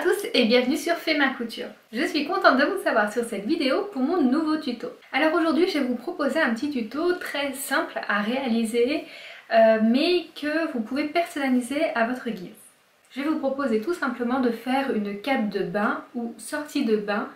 à tous et bienvenue sur Fais ma couture. Je suis contente de vous savoir sur cette vidéo pour mon nouveau tuto. Alors aujourd'hui je vais vous proposer un petit tuto très simple à réaliser euh, mais que vous pouvez personnaliser à votre guise. Je vais vous proposer tout simplement de faire une cape de bain ou sortie de bain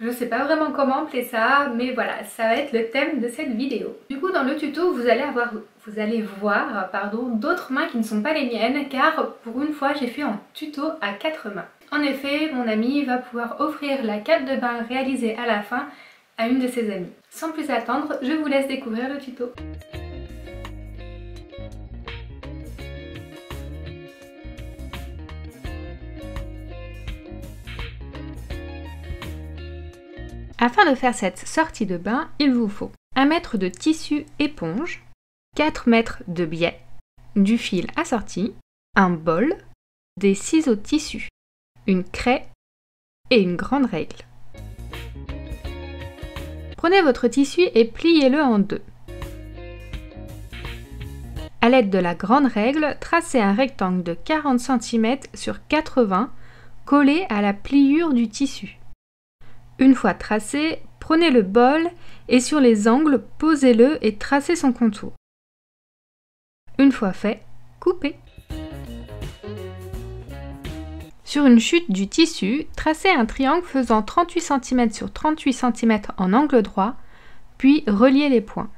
je ne sais pas vraiment comment appeler ça, mais voilà, ça va être le thème de cette vidéo. Du coup, dans le tuto, vous allez, avoir, vous allez voir pardon, d'autres mains qui ne sont pas les miennes, car pour une fois, j'ai fait un tuto à quatre mains. En effet, mon ami va pouvoir offrir la cape de bain réalisée à la fin à une de ses amies. Sans plus attendre, je vous laisse découvrir le tuto. Afin de faire cette sortie de bain, il vous faut 1 mètre de tissu éponge, 4 mètres de biais, du fil assorti, un bol, des ciseaux de tissu, une craie et une grande règle. Prenez votre tissu et pliez-le en deux. A l'aide de la grande règle, tracez un rectangle de 40 cm sur 80 collé à la pliure du tissu. Une fois tracé, prenez le bol et sur les angles, posez-le et tracez son contour. Une fois fait, coupez. Sur une chute du tissu, tracez un triangle faisant 38 cm sur 38 cm en angle droit, puis reliez les points.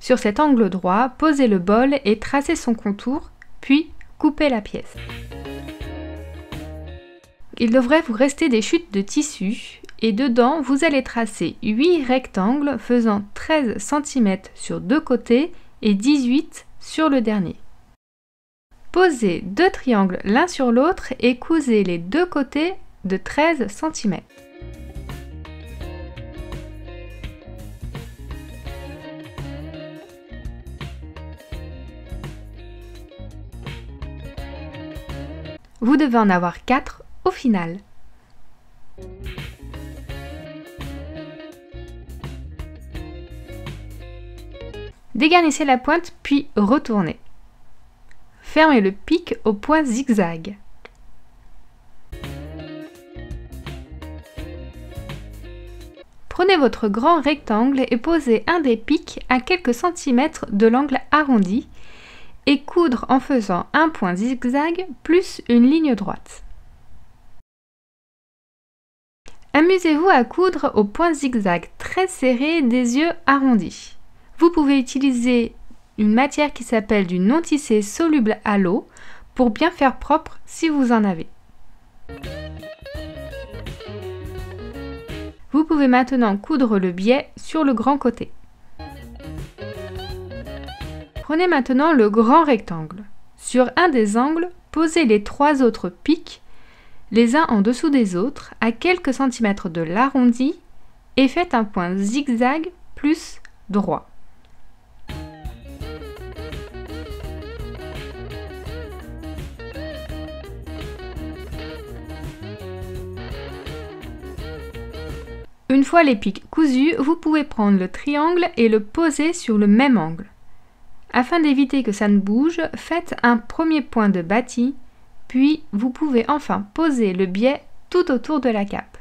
Sur cet angle droit, posez le bol et tracez son contour, puis coupez la pièce. Il devrait vous rester des chutes de tissu et dedans vous allez tracer 8 rectangles faisant 13 cm sur deux côtés et 18 sur le dernier. Posez deux triangles l'un sur l'autre et cousez les deux côtés de 13 cm. Vous devez en avoir 4 au final. Dégarnissez la pointe puis retournez. Fermez le pic au point zigzag. Prenez votre grand rectangle et posez un des pics à quelques centimètres de l'angle arrondi et coudre en faisant un point zigzag plus une ligne droite. Amusez-vous à coudre au point zigzag très serré des yeux arrondis. Vous pouvez utiliser une matière qui s'appelle du non tissé soluble à l'eau pour bien faire propre si vous en avez. Vous pouvez maintenant coudre le biais sur le grand côté. Prenez maintenant le grand rectangle. Sur un des angles, posez les trois autres pics, les uns en dessous des autres, à quelques centimètres de l'arrondi et faites un point zigzag plus droit. Une fois les pics cousus, vous pouvez prendre le triangle et le poser sur le même angle. Afin d'éviter que ça ne bouge, faites un premier point de bâti, puis vous pouvez enfin poser le biais tout autour de la cape.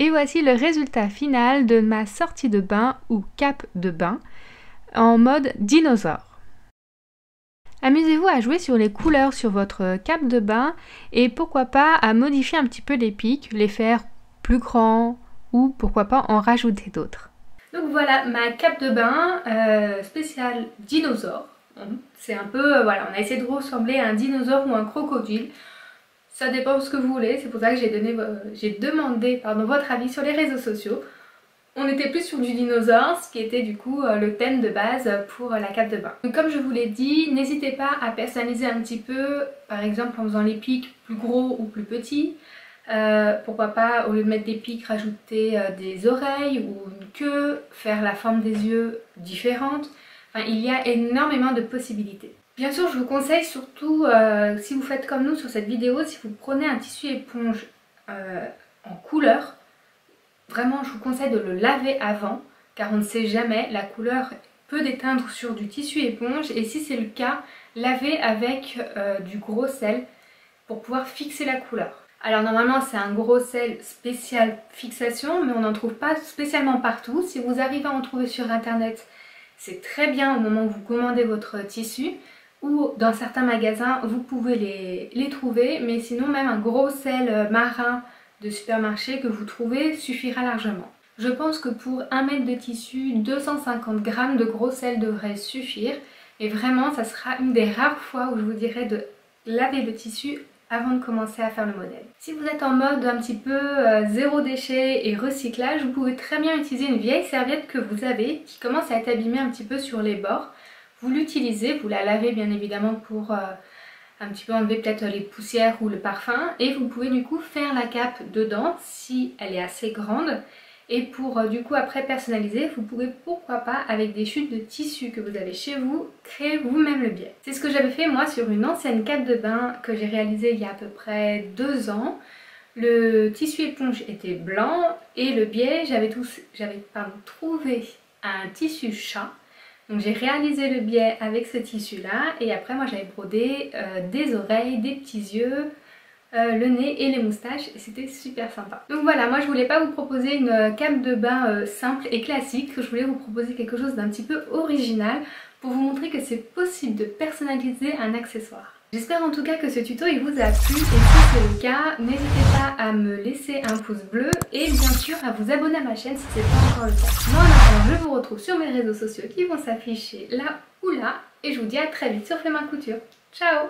Et voici le résultat final de ma sortie de bain ou cape de bain en mode dinosaure. Amusez-vous à jouer sur les couleurs sur votre cape de bain et pourquoi pas à modifier un petit peu les pics, les faire plus grands ou pourquoi pas en rajouter d'autres. Donc voilà ma cape de bain euh, spéciale dinosaure. C'est un peu, euh, voilà, on a essayé de ressembler à un dinosaure ou un crocodile. Ça dépend de ce que vous voulez, c'est pour ça que j'ai demandé pardon, votre avis sur les réseaux sociaux. On était plus sur du dinosaure, ce qui était du coup euh, le thème de base pour la cape de bain. Donc comme je vous l'ai dit, n'hésitez pas à personnaliser un petit peu, par exemple en faisant les pics plus gros ou plus petits. Euh, pourquoi pas, au lieu de mettre des pics, rajouter euh, des oreilles ou une queue, faire la forme des yeux différente. Il y a énormément de possibilités. Bien sûr, je vous conseille surtout, euh, si vous faites comme nous sur cette vidéo, si vous prenez un tissu éponge euh, en couleur, vraiment je vous conseille de le laver avant car on ne sait jamais, la couleur peut déteindre sur du tissu éponge et si c'est le cas, lavez avec euh, du gros sel pour pouvoir fixer la couleur. Alors normalement c'est un gros sel spécial fixation mais on n'en trouve pas spécialement partout. Si vous arrivez à en trouver sur internet c'est très bien au moment où vous commandez votre tissu ou dans certains magasins vous pouvez les, les trouver mais sinon même un gros sel marin de supermarché que vous trouvez suffira largement. Je pense que pour 1 mètre de tissu, 250 g de gros sel devrait suffire. Et vraiment, ça sera une des rares fois où je vous dirais de laver le tissu avant de commencer à faire le modèle. Si vous êtes en mode un petit peu euh, zéro déchet et recyclage, vous pouvez très bien utiliser une vieille serviette que vous avez qui commence à être abîmée un petit peu sur les bords. Vous l'utilisez, vous la lavez bien évidemment pour euh, un petit peu enlever peut-être les poussières ou le parfum et vous pouvez du coup faire la cape dedans si elle est assez grande et pour euh, du coup après personnaliser, vous pouvez pourquoi pas avec des chutes de tissu que vous avez chez vous, créer vous-même le biais. C'est ce que j'avais fait moi sur une ancienne cape de bain que j'ai réalisée il y a à peu près deux ans. Le tissu éponge était blanc et le biais, j'avais trouvé un tissu chat. Donc j'ai réalisé le biais avec ce tissu là et après moi j'avais brodé euh, des oreilles, des petits yeux, euh, le nez et les moustaches et c'était super sympa. Donc voilà, moi je voulais pas vous proposer une euh, cape de bain simple et classique, je voulais vous proposer quelque chose d'un petit peu original pour vous montrer que c'est possible de personnaliser un accessoire. J'espère en tout cas que ce tuto il vous a plu et si c'est le cas, n'hésitez pas à me laisser un pouce bleu et bien sûr à vous abonner à ma chaîne si ce n'est pas encore le cas. Je vous retrouve sur mes réseaux sociaux qui vont s'afficher là ou là et je vous dis à très vite sur Fait Couture. Ciao